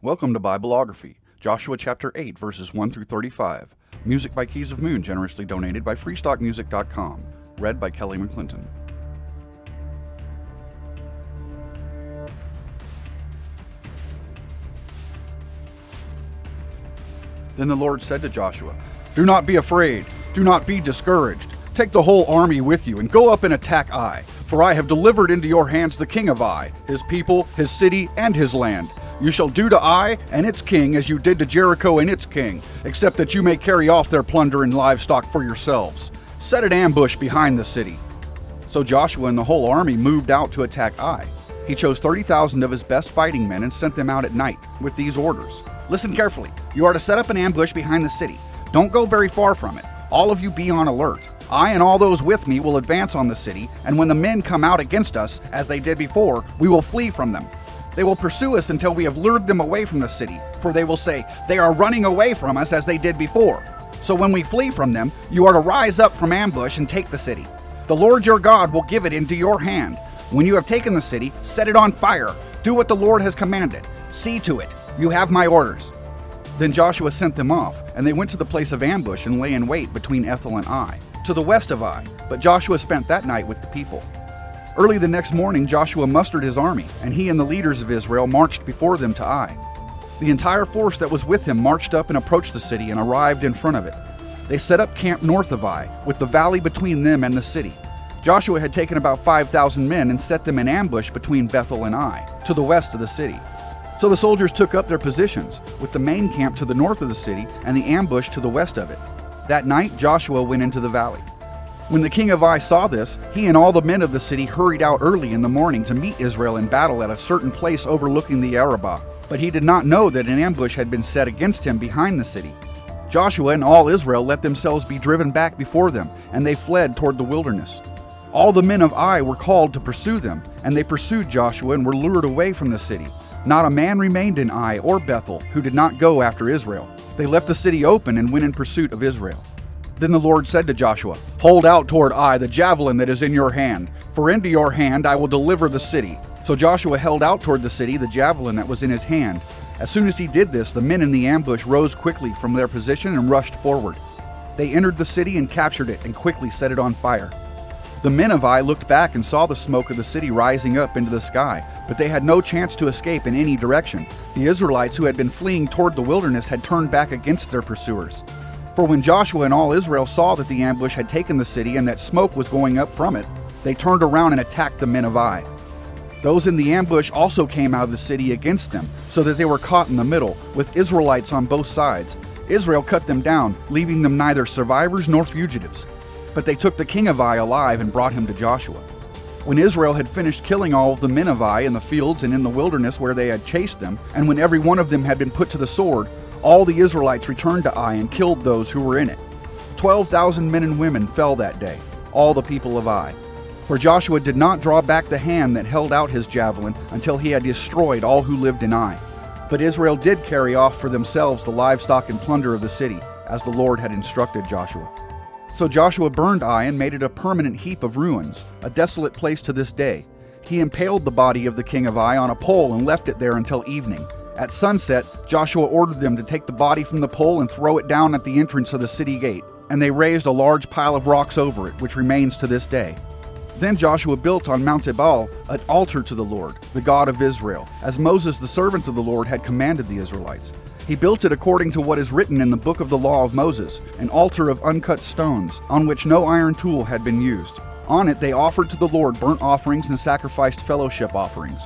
Welcome to Bibleography, Joshua chapter 8, verses 1 through 35. Music by Keys of Moon, generously donated by freestockmusic.com. Read by Kelly McClinton. Then the Lord said to Joshua, Do not be afraid, do not be discouraged. Take the whole army with you and go up and attack Ai, for I have delivered into your hands the king of Ai, his people, his city, and his land. You shall do to Ai and its king as you did to Jericho and its king, except that you may carry off their plunder and livestock for yourselves. Set an ambush behind the city. So Joshua and the whole army moved out to attack Ai. He chose 30,000 of his best fighting men and sent them out at night with these orders Listen carefully. You are to set up an ambush behind the city. Don't go very far from it. All of you be on alert. I and all those with me will advance on the city, and when the men come out against us, as they did before, we will flee from them. They will pursue us until we have lured them away from the city, for they will say, They are running away from us as they did before. So when we flee from them, you are to rise up from ambush and take the city. The Lord your God will give it into your hand. When you have taken the city, set it on fire. Do what the Lord has commanded. See to it. You have my orders. Then Joshua sent them off, and they went to the place of ambush and lay in wait between Bethel and Ai, to the west of Ai. But Joshua spent that night with the people. Early the next morning, Joshua mustered his army, and he and the leaders of Israel marched before them to Ai. The entire force that was with him marched up and approached the city and arrived in front of it. They set up camp north of Ai, with the valley between them and the city. Joshua had taken about 5,000 men and set them in ambush between Bethel and Ai, to the west of the city. So the soldiers took up their positions, with the main camp to the north of the city and the ambush to the west of it. That night Joshua went into the valley. When the king of Ai saw this, he and all the men of the city hurried out early in the morning to meet Israel in battle at a certain place overlooking the Arabah. But he did not know that an ambush had been set against him behind the city. Joshua and all Israel let themselves be driven back before them, and they fled toward the wilderness. All the men of Ai were called to pursue them, and they pursued Joshua and were lured away from the city. Not a man remained in Ai or Bethel who did not go after Israel. They left the city open and went in pursuit of Israel. Then the Lord said to Joshua, Hold out toward Ai the javelin that is in your hand, for into your hand I will deliver the city. So Joshua held out toward the city the javelin that was in his hand. As soon as he did this, the men in the ambush rose quickly from their position and rushed forward. They entered the city and captured it and quickly set it on fire. The men of Ai looked back and saw the smoke of the city rising up into the sky, but they had no chance to escape in any direction. The Israelites who had been fleeing toward the wilderness had turned back against their pursuers. For when Joshua and all Israel saw that the ambush had taken the city and that smoke was going up from it, they turned around and attacked the men of Ai. Those in the ambush also came out of the city against them, so that they were caught in the middle, with Israelites on both sides. Israel cut them down, leaving them neither survivors nor fugitives. But they took the king of Ai alive and brought him to Joshua. When Israel had finished killing all of the men of Ai in the fields and in the wilderness where they had chased them, and when every one of them had been put to the sword, all the Israelites returned to Ai and killed those who were in it. Twelve thousand men and women fell that day, all the people of Ai. For Joshua did not draw back the hand that held out his javelin until he had destroyed all who lived in Ai. But Israel did carry off for themselves the livestock and plunder of the city, as the Lord had instructed Joshua. So Joshua burned Ai and made it a permanent heap of ruins, a desolate place to this day. He impaled the body of the king of Ai on a pole and left it there until evening. At sunset, Joshua ordered them to take the body from the pole and throw it down at the entrance of the city gate, and they raised a large pile of rocks over it, which remains to this day. Then Joshua built on Mount Ebal an altar to the Lord, the God of Israel, as Moses, the servant of the Lord, had commanded the Israelites. He built it according to what is written in the book of the law of Moses, an altar of uncut stones, on which no iron tool had been used. On it they offered to the Lord burnt offerings and sacrificed fellowship offerings.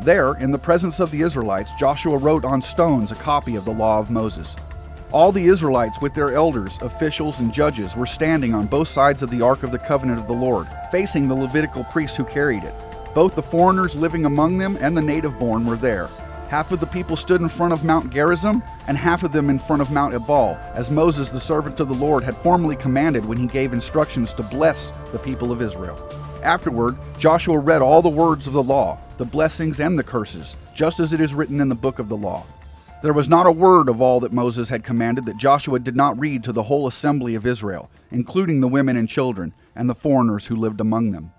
There, in the presence of the Israelites, Joshua wrote on stones a copy of the law of Moses. All the Israelites, with their elders, officials, and judges, were standing on both sides of the Ark of the Covenant of the Lord, facing the Levitical priests who carried it. Both the foreigners living among them and the native born were there. Half of the people stood in front of Mount Gerizim, and half of them in front of Mount Ebal, as Moses, the servant of the Lord, had formerly commanded when he gave instructions to bless the people of Israel. Afterward, Joshua read all the words of the law, the blessings and the curses, just as it is written in the book of the law. There was not a word of all that Moses had commanded that Joshua did not read to the whole assembly of Israel, including the women and children, and the foreigners who lived among them.